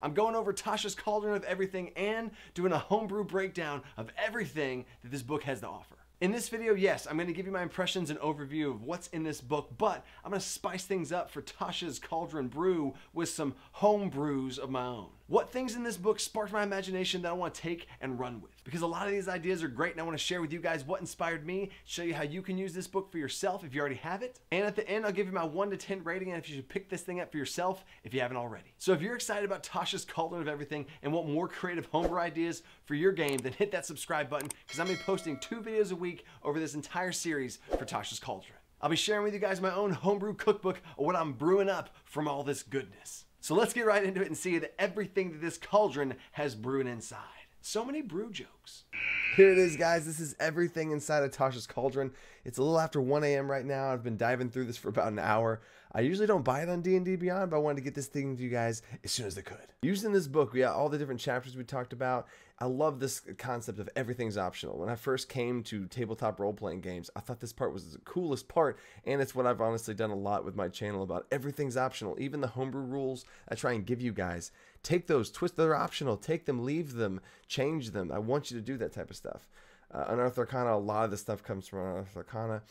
I'm going over Tasha's Cauldron of Everything and doing a homebrew breakdown of everything that this book has to offer. In this video, yes, I'm going to give you my impressions and overview of what's in this book, but I'm going to spice things up for Tasha's Cauldron Brew with some home brews of my own. What things in this book sparked my imagination that I want to take and run with? Because a lot of these ideas are great and I want to share with you guys what inspired me, show you how you can use this book for yourself if you already have it. And at the end, I'll give you my 1 to 10 rating and if you should pick this thing up for yourself if you haven't already. So if you're excited about Tasha's Cauldron of Everything and want more creative homebrew ideas for your game, then hit that subscribe button because I'm going to be posting two videos a week over this entire series for Tasha's Cauldron. I'll be sharing with you guys my own homebrew cookbook of what I'm brewing up from all this goodness. So let's get right into it and see everything that this cauldron has brewed inside. So many brew jokes. Here it is, guys. This is everything inside of Tasha's cauldron. It's a little after 1 a.m. right now. I've been diving through this for about an hour. I usually don't buy it on D&D Beyond, but I wanted to get this thing to you guys as soon as I could. Using this book, we got all the different chapters we talked about. I love this concept of everything's optional. When I first came to tabletop role-playing games, I thought this part was the coolest part, and it's what I've honestly done a lot with my channel about everything's optional. Even the homebrew rules I try and give you guys. Take those, twist, they're optional. Take them, leave them, change them. I want you to do that type of stuff. Uh, Unearthed Arcana, a lot of the stuff comes from Unearthed Arcana.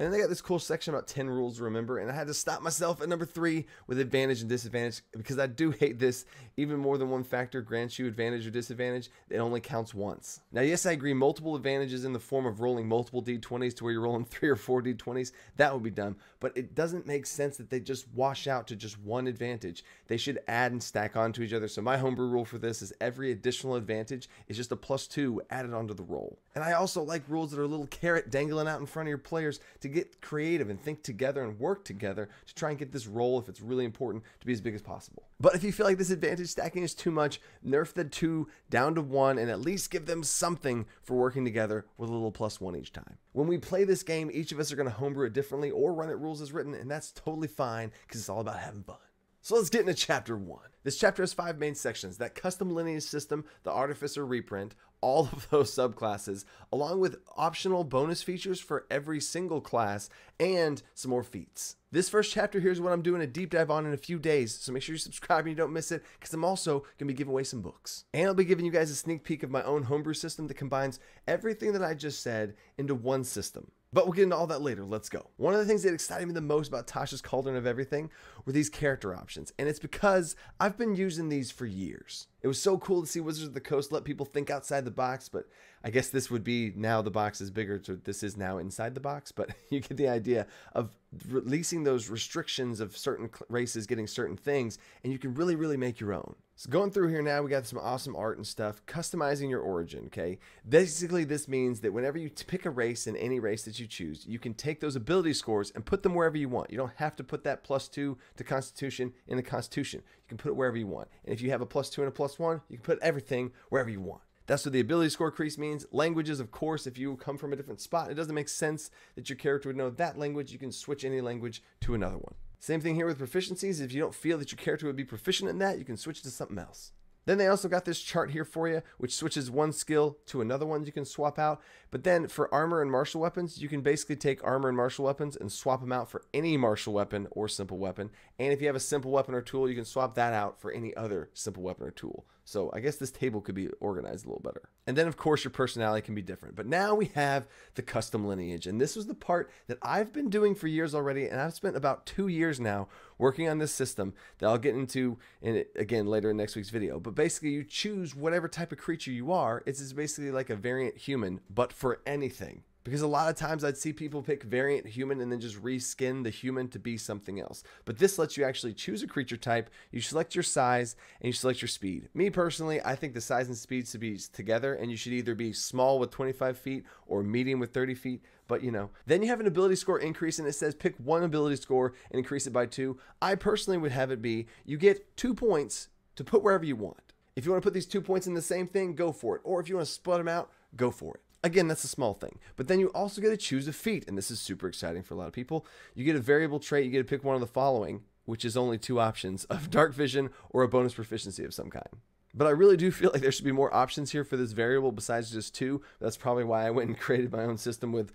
And then they got this cool section about 10 rules to remember, and I had to stop myself at number three with advantage and disadvantage because I do hate this. Even more than one factor grants you advantage or disadvantage, it only counts once. Now, yes, I agree, multiple advantages in the form of rolling multiple d20s to where you're rolling three or four d20s, that would be dumb, but it doesn't make sense that they just wash out to just one advantage. They should add and stack onto each other. So, my homebrew rule for this is every additional advantage is just a plus two added onto the roll. And I also like rules that are a little carrot dangling out in front of your players to get creative and think together and work together to try and get this roll, if it's really important, to be as big as possible. But if you feel like this advantage stacking is too much, nerf the two down to one and at least give them something for working together with a little plus one each time. When we play this game, each of us are going to homebrew it differently or run it rules as written, and that's totally fine because it's all about having fun. So let's get into chapter one. This chapter has five main sections that custom lineage system, the artificer reprint, all of those subclasses, along with optional bonus features for every single class and some more feats. This first chapter here is what I'm doing a deep dive on in a few days, so make sure you subscribe and you don't miss it because I'm also going to be giving away some books. And I'll be giving you guys a sneak peek of my own homebrew system that combines everything that I just said into one system. But we'll get into all that later. Let's go. One of the things that excited me the most about Tasha's Cauldron of Everything were these character options. And it's because I've been using these for years. It was so cool to see Wizards of the Coast let people think outside the box, but I guess this would be now the box is bigger, so this is now inside the box. But you get the idea of releasing those restrictions of certain races getting certain things, and you can really, really make your own. So going through here now, we got some awesome art and stuff. Customizing your origin, okay? Basically, this means that whenever you pick a race in any race that you choose, you can take those ability scores and put them wherever you want. You don't have to put that plus two to Constitution in the Constitution. You can put it wherever you want. And if you have a plus two and a plus one, you can put everything wherever you want. That's what the ability score crease means. Languages, of course, if you come from a different spot, it doesn't make sense that your character would know that language. You can switch any language to another one. Same thing here with proficiencies. If you don't feel that your character would be proficient in that, you can switch to something else. Then they also got this chart here for you, which switches one skill to another one you can swap out. But then for armor and martial weapons, you can basically take armor and martial weapons and swap them out for any martial weapon or simple weapon. And if you have a simple weapon or tool, you can swap that out for any other simple weapon or tool. So I guess this table could be organized a little better. And then of course your personality can be different. But now we have the custom lineage. And this was the part that I've been doing for years already. And I've spent about two years now working on this system that I'll get into in again later in next week's video. But basically you choose whatever type of creature you are. It's basically like a variant human, but for anything. Because a lot of times I'd see people pick variant human and then just reskin the human to be something else. But this lets you actually choose a creature type, you select your size, and you select your speed. Me personally, I think the size and speed should be together, and you should either be small with 25 feet or medium with 30 feet. But you know, then you have an ability score increase, and it says pick one ability score and increase it by two. I personally would have it be you get two points to put wherever you want. If you want to put these two points in the same thing, go for it. Or if you want to split them out, go for it. Again, that's a small thing. But then you also get to choose a feat, and this is super exciting for a lot of people. You get a variable trait, you get to pick one of the following, which is only two options of dark vision or a bonus proficiency of some kind. But I really do feel like there should be more options here for this variable besides just two. That's probably why I went and created my own system with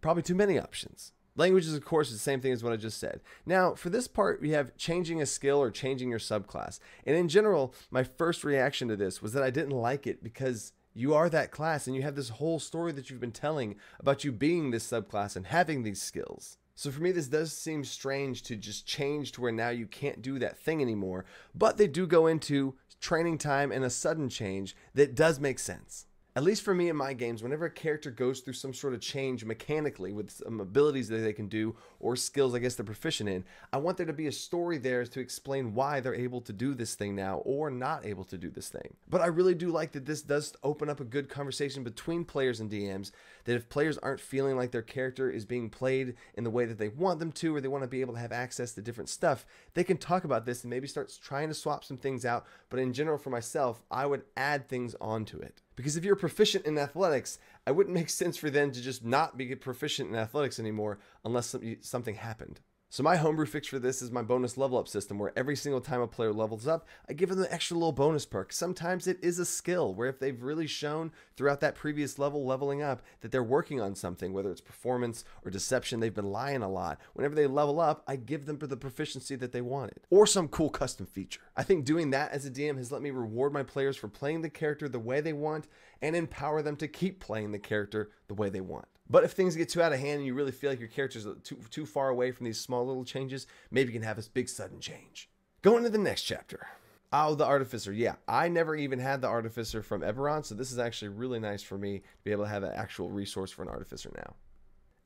probably too many options. Languages, of course, is the same thing as what I just said. Now, for this part, we have changing a skill or changing your subclass. And in general, my first reaction to this was that I didn't like it because you are that class and you have this whole story that you've been telling about you being this subclass and having these skills. So for me, this does seem strange to just change to where now you can't do that thing anymore. But they do go into training time and a sudden change that does make sense at least for me in my games, whenever a character goes through some sort of change mechanically with some abilities that they can do or skills I guess they're proficient in, I want there to be a story there to explain why they're able to do this thing now or not able to do this thing. But I really do like that this does open up a good conversation between players and DMs that if players aren't feeling like their character is being played in the way that they want them to or they want to be able to have access to different stuff, they can talk about this and maybe start trying to swap some things out. But in general for myself, I would add things onto it. Because if you're proficient in athletics, it wouldn't make sense for them to just not be proficient in athletics anymore unless something happened. So my homebrew fix for this is my bonus level up system where every single time a player levels up, I give them an extra little bonus perk. Sometimes it is a skill where if they've really shown throughout that previous level leveling up that they're working on something, whether it's performance or deception, they've been lying a lot. Whenever they level up, I give them the proficiency that they wanted or some cool custom feature. I think doing that as a DM has let me reward my players for playing the character the way they want and empower them to keep playing the character the way they want. But if things get too out of hand and you really feel like your character's too, too far away from these small little changes, maybe you can have this big sudden change. Going to the next chapter. Oh, the Artificer. Yeah, I never even had the Artificer from Eberron, so this is actually really nice for me to be able to have an actual resource for an Artificer now.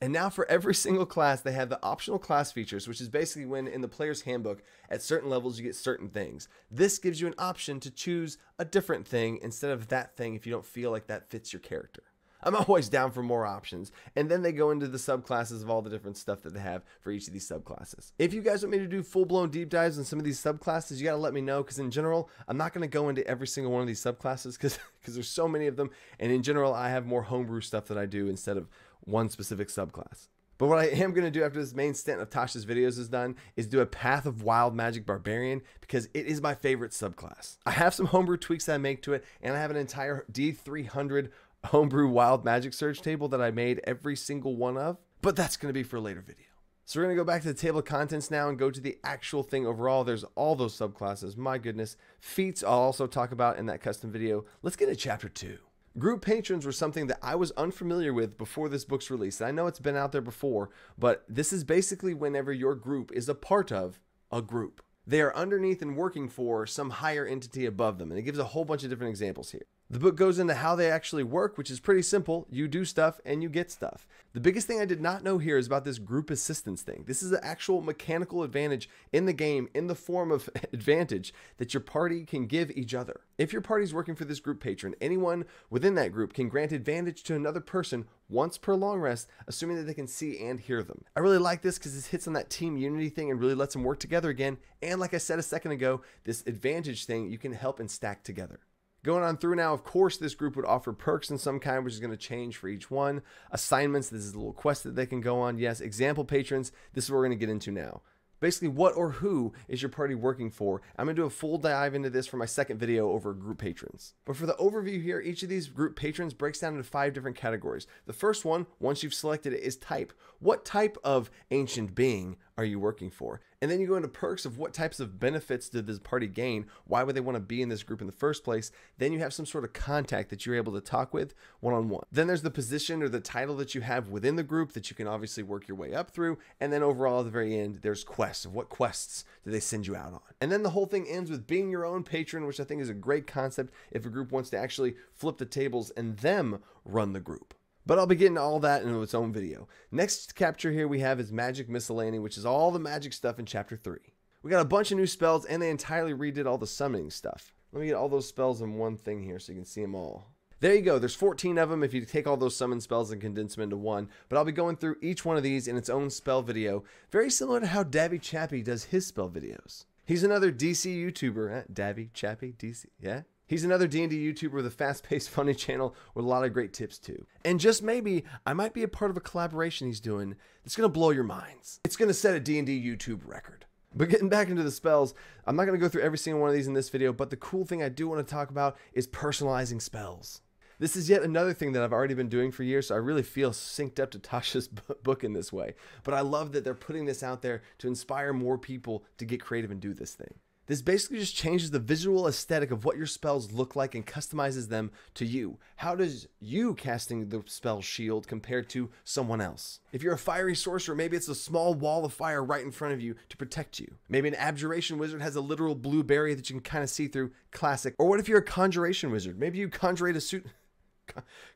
And now for every single class, they have the optional class features, which is basically when in the player's handbook, at certain levels, you get certain things. This gives you an option to choose a different thing instead of that thing if you don't feel like that fits your character. I'm always down for more options. And then they go into the subclasses of all the different stuff that they have for each of these subclasses. If you guys want me to do full blown deep dives on some of these subclasses, you got to let me know because in general, I'm not going to go into every single one of these subclasses because there's so many of them. And in general, I have more homebrew stuff that I do instead of one specific subclass. But what I am going to do after this main stint of Tasha's videos is done is do a Path of Wild Magic Barbarian because it is my favorite subclass. I have some homebrew tweaks that I make to it, and I have an entire D300 homebrew wild magic surge table that I made every single one of, but that's going to be for a later video. So we're going to go back to the table of contents now and go to the actual thing overall. There's all those subclasses. My goodness. Feats I'll also talk about in that custom video. Let's get to chapter 2. Group patrons were something that I was unfamiliar with before this book's release. I know it's been out there before, but this is basically whenever your group is a part of a group. They are underneath and working for some higher entity above them. And it gives a whole bunch of different examples here. The book goes into how they actually work, which is pretty simple. You do stuff and you get stuff. The biggest thing I did not know here is about this group assistance thing. This is an actual mechanical advantage in the game in the form of advantage that your party can give each other. If your party is working for this group patron, anyone within that group can grant advantage to another person once per long rest, assuming that they can see and hear them. I really like this because this hits on that team unity thing and really lets them work together again. And like I said a second ago, this advantage thing you can help and stack together. Going on through now, of course, this group would offer perks in some kind, which is going to change for each one. Assignments, this is a little quest that they can go on. Yes, example patrons, this is what we're going to get into now. Basically, what or who is your party working for? I'm going to do a full dive into this for my second video over group patrons. But for the overview here, each of these group patrons breaks down into five different categories. The first one, once you've selected it, is type. What type of ancient being are you working for? And then you go into perks of what types of benefits did this party gain? Why would they want to be in this group in the first place? Then you have some sort of contact that you're able to talk with one on one. Then there's the position or the title that you have within the group that you can obviously work your way up through. And then overall, at the very end, there's quests of what quests do they send you out on. And then the whole thing ends with being your own patron, which I think is a great concept if a group wants to actually flip the tables and them run the group. But I'll be getting all that in its own video. Next capture here we have is Magic Miscellany, which is all the magic stuff in Chapter 3. We got a bunch of new spells, and they entirely redid all the summoning stuff. Let me get all those spells in one thing here so you can see them all. There you go. There's 14 of them if you take all those summon spells and condense them into one. But I'll be going through each one of these in its own spell video, very similar to how Davvy Chappy does his spell videos. He's another DC YouTuber, eh? Davvy Chappy, DC, yeah? He's another D&D YouTuber with a fast-paced, funny channel with a lot of great tips too. And just maybe, I might be a part of a collaboration he's doing that's going to blow your minds. It's going to set a D&D YouTube record. But getting back into the spells, I'm not going to go through every single one of these in this video, but the cool thing I do want to talk about is personalizing spells. This is yet another thing that I've already been doing for years, so I really feel synced up to Tasha's book in this way. But I love that they're putting this out there to inspire more people to get creative and do this thing. This basically just changes the visual aesthetic of what your spells look like and customizes them to you. How does you casting the spell shield compare to someone else? If you're a fiery sorcerer, maybe it's a small wall of fire right in front of you to protect you. Maybe an abjuration wizard has a literal blue barrier that you can kind of see through. Classic. Or what if you're a conjuration wizard? Maybe you conjurate a suit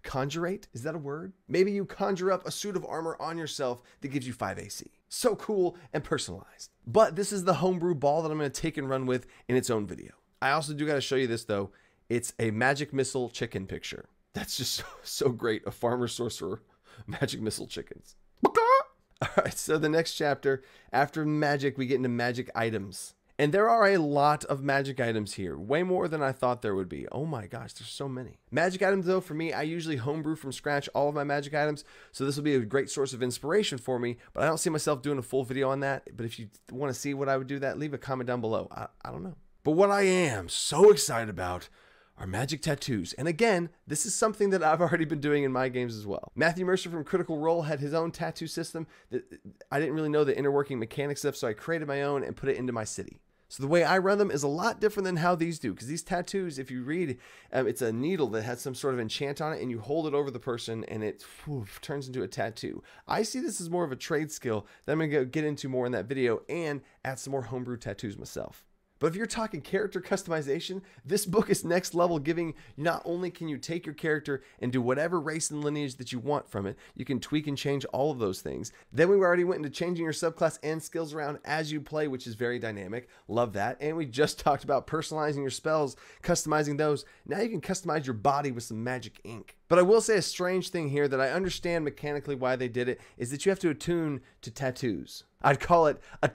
conjurate? Is that a word? Maybe you conjure up a suit of armor on yourself that gives you 5 AC. So cool and personalized. But this is the homebrew ball that I'm going to take and run with in its own video. I also do got to show you this though. It's a magic missile chicken picture. That's just so, so great. A farmer sorcerer, magic missile chickens. All right, so the next chapter, after magic, we get into magic items. And there are a lot of magic items here, way more than I thought there would be. Oh my gosh, there's so many. Magic items, though, for me, I usually homebrew from scratch all of my magic items, so this will be a great source of inspiration for me, but I don't see myself doing a full video on that. But if you want to see what I would do that, leave a comment down below. I, I don't know. But what I am so excited about are magic tattoos. And again, this is something that I've already been doing in my games as well. Matthew Mercer from Critical Role had his own tattoo system that I didn't really know the inner working mechanics of, so I created my own and put it into my city. So the way I run them is a lot different than how these do, because these tattoos, if you read, um, it's a needle that has some sort of enchant on it, and you hold it over the person, and it whew, turns into a tattoo. I see this as more of a trade skill that I'm going to get into more in that video, and add some more homebrew tattoos myself. But if you're talking character customization, this book is next level, giving not only can you take your character and do whatever race and lineage that you want from it, you can tweak and change all of those things. Then we already went into changing your subclass and skills around as you play, which is very dynamic. Love that. And we just talked about personalizing your spells, customizing those. Now you can customize your body with some magic ink. But I will say a strange thing here that I understand mechanically why they did it is that you have to attune to tattoos. I'd call it a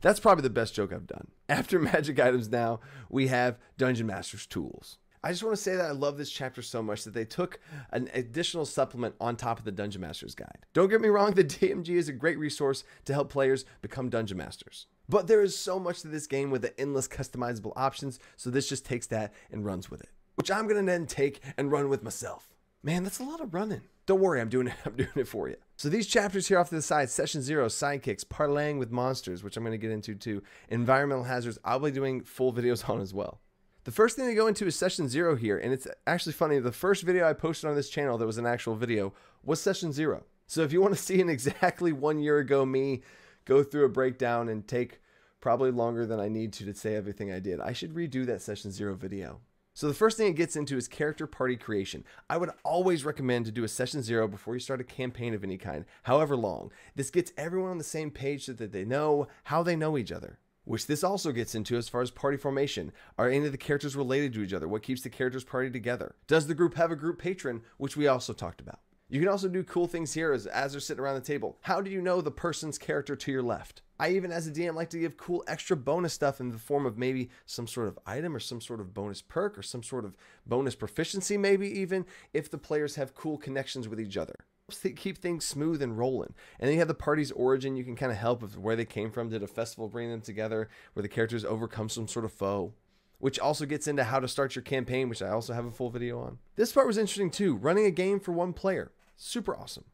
That's probably the best joke I've done. After magic items now, we have Dungeon Master's tools. I just want to say that I love this chapter so much that they took an additional supplement on top of the Dungeon Master's Guide. Don't get me wrong, the DMG is a great resource to help players become Dungeon Masters. But there is so much to this game with the endless customizable options, so this just takes that and runs with it. Which I'm to then take and run with myself. Man, that's a lot of running. Don't worry, I'm doing it. I'm doing it for you. So these chapters here off to the side, session zero, sidekicks, parlaying with monsters, which I'm going to get into too, environmental hazards, I'll be doing full videos on as well. The first thing to go into is session zero here, and it's actually funny. The first video I posted on this channel that was an actual video was session zero. So if you want to see an exactly one year ago me go through a breakdown and take probably longer than I need to to say everything I did, I should redo that session zero video. So the first thing it gets into is character party creation. I would always recommend to do a session zero before you start a campaign of any kind, however long. This gets everyone on the same page so that they know how they know each other. Which this also gets into as far as party formation. Are any of the characters related to each other? What keeps the characters party together? Does the group have a group patron, which we also talked about? You can also do cool things here as, as they're sitting around the table. How do you know the person's character to your left? I even, as a DM, like to give cool extra bonus stuff in the form of maybe some sort of item or some sort of bonus perk or some sort of bonus proficiency, maybe even if the players have cool connections with each other. Keep things smooth and rolling. And then you have the party's origin. You can kind of help with where they came from. Did a festival bring them together where the characters overcome some sort of foe? Which also gets into how to start your campaign, which I also have a full video on. This part was interesting too running a game for one player. Super awesome.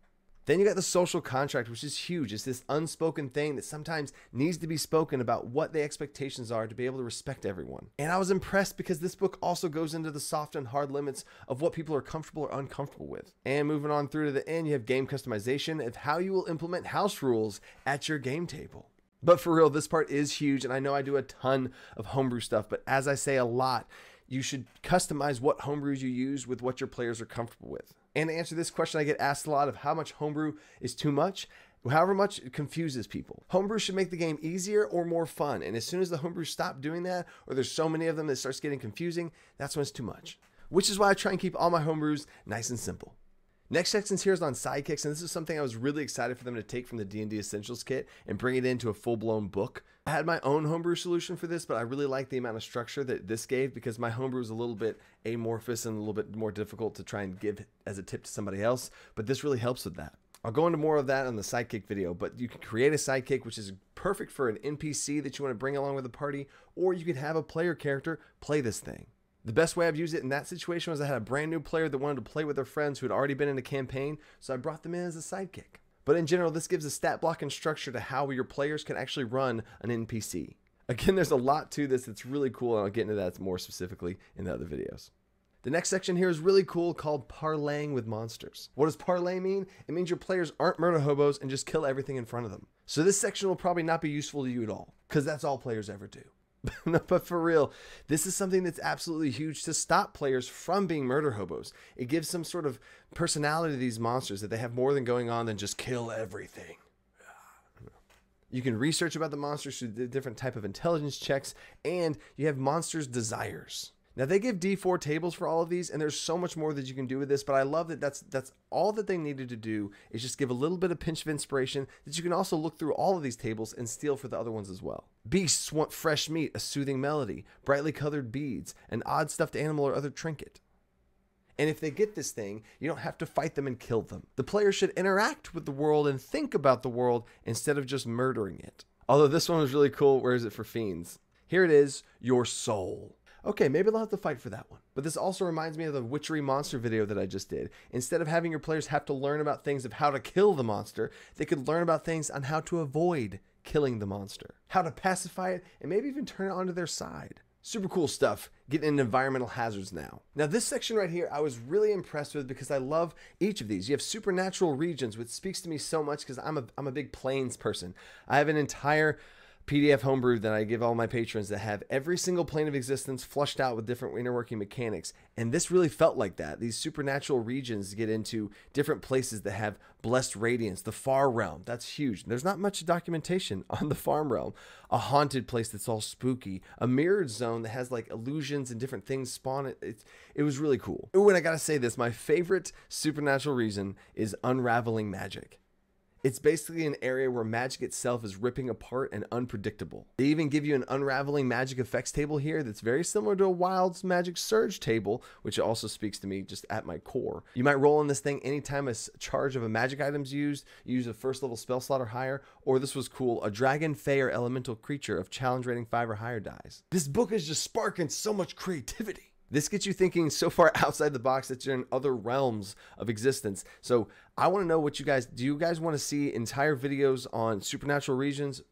Then you got the social contract, which is huge. It's this unspoken thing that sometimes needs to be spoken about what the expectations are to be able to respect everyone. And I was impressed because this book also goes into the soft and hard limits of what people are comfortable or uncomfortable with. And moving on through to the end, you have game customization of how you will implement house rules at your game table. But for real, this part is huge, and I know I do a ton of homebrew stuff, but as I say a lot, you should customize what homebrews you use with what your players are comfortable with. And to answer this question, I get asked a lot of how much homebrew is too much. However much it confuses people. Homebrew should make the game easier or more fun. And as soon as the homebrew stop doing that, or there's so many of them that starts getting confusing, that's when it's too much. Which is why I try and keep all my homebrews nice and simple. Next section here is on sidekicks, and this is something I was really excited for them to take from the D&D Essentials kit and bring it into a full-blown book. I had my own homebrew solution for this, but I really like the amount of structure that this gave because my homebrew was a little bit amorphous and a little bit more difficult to try and give as a tip to somebody else, but this really helps with that. I'll go into more of that on the sidekick video, but you can create a sidekick which is perfect for an NPC that you want to bring along with the party, or you could have a player character play this thing. The best way I've used it in that situation was I had a brand new player that wanted to play with their friends who had already been in a campaign, so I brought them in as a sidekick. But in general, this gives a stat block and structure to how your players can actually run an NPC. Again, there's a lot to this that's really cool, and I'll get into that more specifically in the other videos. The next section here is really cool called parlaying with monsters. What does parlay mean? It means your players aren't murder hobos and just kill everything in front of them. So this section will probably not be useful to you at all, because that's all players ever do. no, but for real, this is something that's absolutely huge to stop players from being murder hobos. It gives some sort of personality to these monsters that they have more than going on than just kill everything. You can research about the monsters through the different type of intelligence checks, and you have monsters' desires. Now they give D4 tables for all of these, and there's so much more that you can do with this. But I love that that's that's all that they needed to do is just give a little bit of pinch of inspiration that you can also look through all of these tables and steal for the other ones as well. Beasts want fresh meat, a soothing melody, brightly colored beads, an odd stuffed animal or other trinket. And if they get this thing, you don't have to fight them and kill them. The player should interact with the world and think about the world instead of just murdering it. Although this one was really cool. Where is it for fiends? Here it is, your soul. Okay, maybe they'll have to fight for that one. But this also reminds me of the Witchery monster video that I just did. Instead of having your players have to learn about things of how to kill the monster, they could learn about things on how to avoid killing the monster, how to pacify it, and maybe even turn it onto their side. Super cool stuff. Getting into environmental hazards now. Now, this section right here, I was really impressed with because I love each of these. You have supernatural regions, which speaks to me so much because I'm a, I'm a big planes person. I have an entire PDF homebrew that I give all my patrons that have every single plane of existence flushed out with different interworking mechanics. And this really felt like that. These supernatural regions get into different places that have blessed radiance. The far realm, that's huge. There's not much documentation on the far realm. A haunted place that's all spooky. A mirrored zone that has like illusions and different things spawn. It, it, it was really cool. Ooh, and I gotta say this, my favorite supernatural region is unraveling magic. It's basically an area where magic itself is ripping apart and unpredictable. They even give you an unraveling magic effects table here that's very similar to a Wild's Magic Surge table, which also speaks to me just at my core. You might roll in this thing anytime a charge of a magic item is used, use a first level spell slot or higher, or this was cool, a dragon, fey, or elemental creature of challenge rating 5 or higher dies. This book is just sparking so much creativity. This gets you thinking so far outside the box that you're in other realms of existence. So I want to know what you guys do. You guys want to see entire videos on supernatural regions,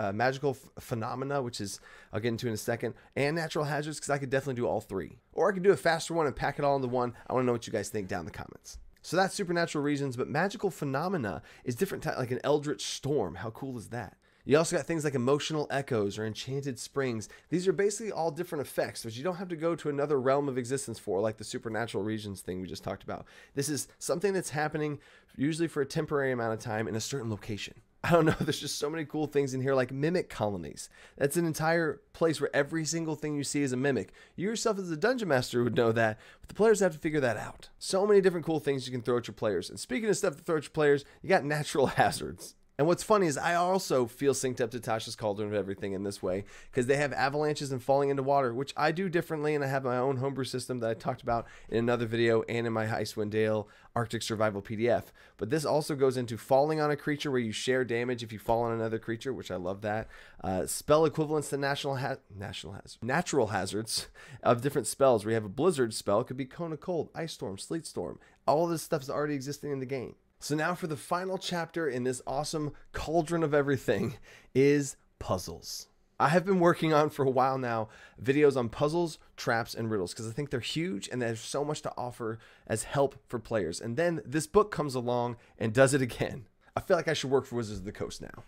uh, magical phenomena, which is I'll get into in a second, and natural hazards because I could definitely do all three. Or I could do a faster one and pack it all into one. I want to know what you guys think down in the comments. So that's supernatural regions, but magical phenomena is different, like an eldritch storm. How cool is that? You also got things like emotional echoes or enchanted springs. These are basically all different effects, which you don't have to go to another realm of existence for, like the supernatural regions thing we just talked about. This is something that's happening usually for a temporary amount of time in a certain location. I don't know, there's just so many cool things in here, like mimic colonies. That's an entire place where every single thing you see is a mimic. You yourself, as a dungeon master, would know that, but the players have to figure that out. So many different cool things you can throw at your players. And speaking of stuff to throw at your players, you got natural hazards. And what's funny is I also feel synced up to Tasha's Cauldron of Everything in this way because they have avalanches and falling into water, which I do differently, and I have my own homebrew system that I talked about in another video and in my Icewind Dale Arctic Survival PDF. But this also goes into falling on a creature where you share damage if you fall on another creature, which I love that. Uh, spell equivalents to national ha- national hazards, natural hazards of different spells. Where you have a blizzard spell, it could be cone of cold, ice storm, sleet storm. All this stuff is already existing in the game. So now for the final chapter in this awesome cauldron of everything is puzzles. I have been working on for a while now videos on puzzles, traps, and riddles because I think they're huge and there's so much to offer as help for players. And then this book comes along and does it again. I feel like I should work for Wizards of the Coast now.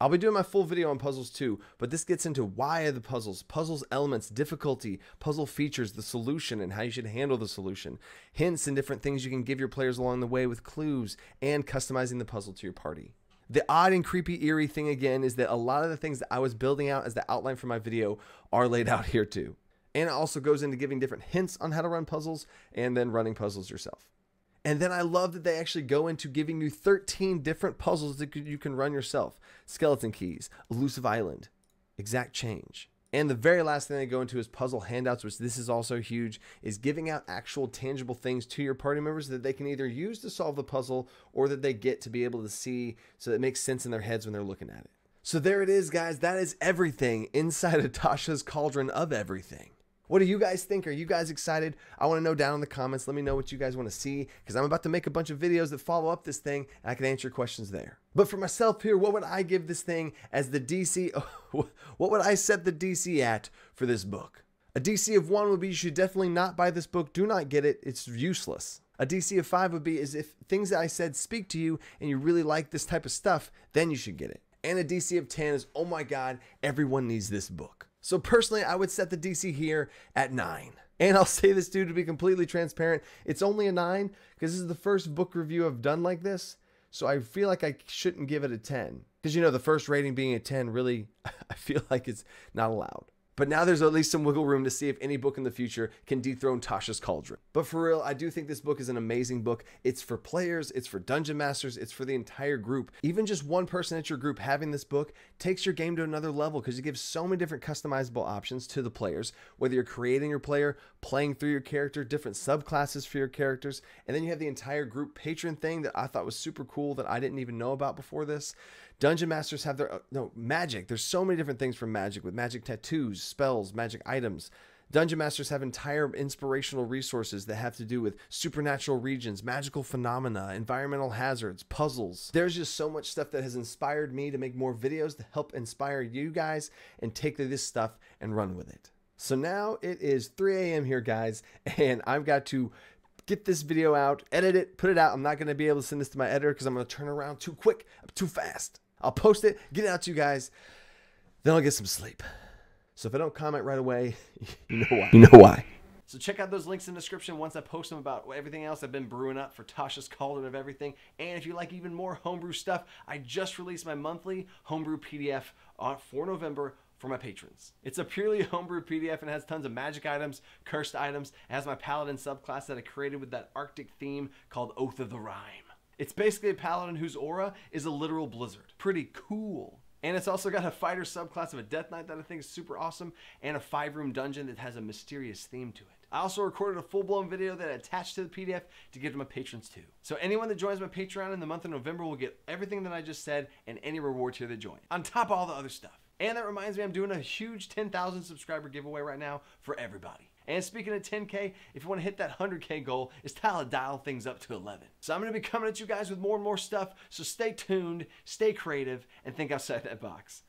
I'll be doing my full video on puzzles too, but this gets into why are the puzzles, puzzles elements, difficulty, puzzle features, the solution, and how you should handle the solution, hints and different things you can give your players along the way with clues, and customizing the puzzle to your party. The odd and creepy eerie thing again is that a lot of the things that I was building out as the outline for my video are laid out here too. And it also goes into giving different hints on how to run puzzles and then running puzzles yourself. And then I love that they actually go into giving you 13 different puzzles that you can run yourself Skeleton Keys, Elusive Island, Exact Change. And the very last thing they go into is puzzle handouts, which this is also huge, is giving out actual tangible things to your party members that they can either use to solve the puzzle or that they get to be able to see so that it makes sense in their heads when they're looking at it. So there it is, guys. That is everything inside of Tasha's cauldron of everything. What do you guys think? Are you guys excited? I want to know down in the comments. Let me know what you guys want to see because I'm about to make a bunch of videos that follow up this thing and I can answer questions there. But for myself here, what would I give this thing as the DC? what would I set the DC at for this book? A DC of 1 would be you should definitely not buy this book. Do not get it. It's useless. A DC of 5 would be is if things that I said speak to you and you really like this type of stuff, then you should get it. And a DC of 10 is, oh my God, everyone needs this book. So personally, I would set the DC here at 9. And I'll say this too to be completely transparent. It's only a 9 because this is the first book review I've done like this. So I feel like I shouldn't give it a 10. Because you know, the first rating being a 10 really, I feel like it's not allowed. But now there's at least some wiggle room to see if any book in the future can dethrone Tasha's Cauldron. But for real, I do think this book is an amazing book. It's for players, it's for dungeon masters, it's for the entire group. Even just one person at your group having this book takes your game to another level because it gives so many different customizable options to the players, whether you're creating your player, playing through your character, different subclasses for your characters, and then you have the entire group patron thing that I thought was super cool that I didn't even know about before this. Dungeon masters have their uh, no magic. There's so many different things from magic with magic tattoos, spells, magic items. Dungeon masters have entire inspirational resources that have to do with supernatural regions, magical phenomena, environmental hazards, puzzles. There's just so much stuff that has inspired me to make more videos to help inspire you guys and take this stuff and run with it. So now it is 3 a.m. here, guys, and I've got to get this video out, edit it, put it out. I'm not going to be able to send this to my editor because I'm going to turn around too quick, too fast. I'll post it, get it out to you guys. Then I'll get some sleep. So if I don't comment right away, you know why. You know why. So check out those links in the description once I post them about everything else I've been brewing up for Tasha's Cauldron of Everything. And if you like even more homebrew stuff, I just released my monthly homebrew PDF for November for my patrons. It's a purely homebrew PDF and has tons of magic items, cursed items. It has my paladin subclass that I created with that arctic theme called Oath of the Rime. It's basically a paladin whose aura is a literal blizzard. Pretty cool. And it's also got a fighter subclass of a Death Knight that I think is super awesome, and a five room dungeon that has a mysterious theme to it. I also recorded a full blown video that I attached to the PDF to give to my patrons too. So anyone that joins my Patreon in the month of November will get everything that I just said and any reward tier they join, on top of all the other stuff. And that reminds me, I'm doing a huge 10,000 subscriber giveaway right now for everybody. And speaking of 10K, if you want to hit that 100K goal, it's time to dial things up to 11. So I'm going to be coming at you guys with more and more stuff. So stay tuned, stay creative, and think outside that box.